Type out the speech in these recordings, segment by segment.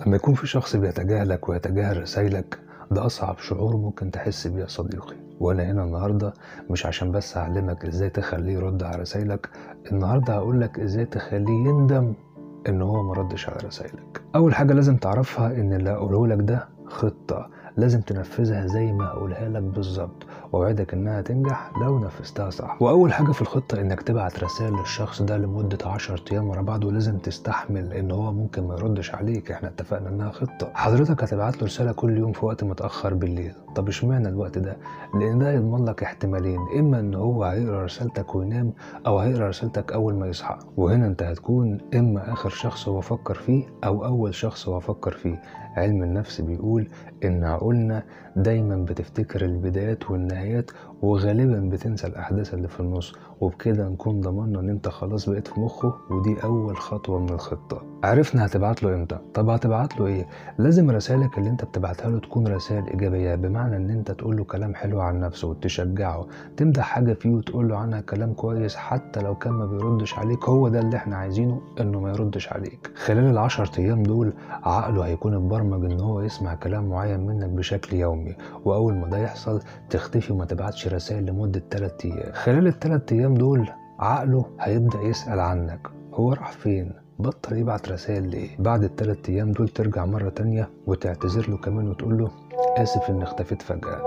لما يكون في شخص بيتجاهلك ويتجاهل رسايلك ده أصعب شعور ممكن تحس بيه يا صديقي. وأنا هنا النهاردة مش عشان بس أعلمك إزاي تخليه يرد على رسايلك النهاردة هقولك إزاي تخليه يندم إن هو مردش على رسايلك أول حاجة لازم تعرفها إن اللي هقوله لك ده خطة لازم تنفذها زي ما هقولها لك بالظبط. وأوعدك إنها تنجح لو نفذتها صح. وأول حاجة في الخطة إنك تبعت رسائل للشخص ده لمدة 10 أيام ورا بعض ولازم تستحمل إن هو ممكن ما يردش عليك. إحنا اتفقنا إنها خطة. حضرتك هتبعت له رسالة كل يوم في وقت متأخر بالليل. طب إشمعنى الوقت ده؟ لأن ده يضمن لك احتمالين. إما إن هو هيقرأ رسالتك وينام أو هيقرأ رسالتك أول ما يصحى. وهنا أنت هتكون إما آخر شخص هو فكر فيه أو أول شخص هو فكر فيه. علم النفس بيقول إن عقولنا دايما بتفتكر البدايات والنهايات. وغالبا بتنسى الأحداث اللي في النص وبكده نكون ضمننا إن أنت خلاص بقيت في مخه ودي أول خطوة من الخطة. عرفنا هتبعت له إمتى. طب هتبعت له إيه؟ لازم رسائلك اللي انت بتبعتها له تكون رسائل إيجابية بمعنى إن انت تقول له كلام حلو عن نفسه وتشجعه. تمدح حاجة فيه وتقول له عنها كلام كويس حتى لو كان ما بيردش عليك. هو ده اللي إحنا عايزينه إنه ما يردش عليك. خلال العشر أيام دول عقله هيكون اتبرمج إن هو يسمع كلام معين منك بشكل يومي. وأول ما ده يحصل تختفي وما تبعتش رسائل لمدة 3 أيام. خلال الثلاث أيام دول عقله هيبدأ يسأل عنك. هو راح فين؟ بطل يبعت رسائل ليه بعد الثلاث أيام دول ترجع مرة تانية وتعتذر له كمان وتقول له آسف ان اختفيت فجأة.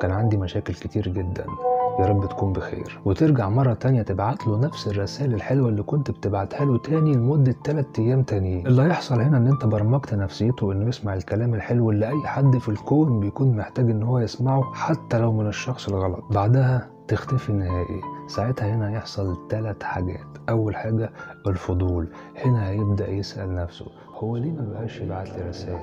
كان عندي مشاكل كتير جدا. يا رب تكون بخير. وترجع مرة تانية تبعت له نفس الرسائل الحلوة اللي كنت بتبعتها له تاني لمدة 3 أيام تانيين. اللي هيحصل هنا إن أنت برمجت نفسيته إنه يسمع الكلام الحلو اللي أي حد في الكون بيكون محتاج إن هو يسمعه حتى لو من الشخص الغلط. بعدها تختفي نهائي. ساعتها هنا يحصل ثلاث حاجات. أول حاجة الفضول. هنا هيبدأ يسأل نفسه هو ليه ما بقاش يبعت لي رسائل؟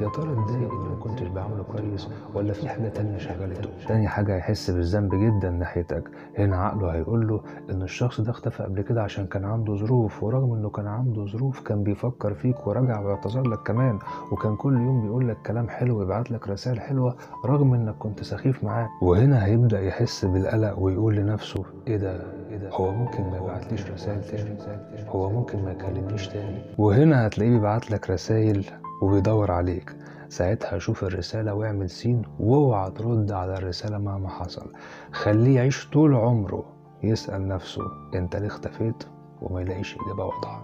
يا ترى اتضايق اني ما كنتش بعمله كويس ولا في حاجة تانية شغلته؟ تاني حاجة هيحس بالذنب جدا ناحيتك. هنا عقله هيقول له إن الشخص ده اختفى قبل كده عشان كان عنده ظروف ورغم إنه كان عنده ظروف كان بيفكر فيك ورجع واعتذر لك كمان. وكان كل يوم بيقول لك كلام حلو ويبعت لك رسائل حلوة رغم إنك كنت سخيف معاه. وهنا هيبدأ يحس بالقلق ويقول لنفسه إيه ده؟ هو ممكن ما يبعتليش رسائل تاني. هو ممكن ما يكلمنيش تاني؟ وهنا هتلاقيه بيبعت لك رسائل وبيدور عليك. ساعتها شوف الرسالة واعمل سين واوعى ترد على الرسالة مهما حصل. خليه يعيش طول عمره يسأل نفسه انت ليه اختفيت؟ وما يلاقيش إجابة واضحة.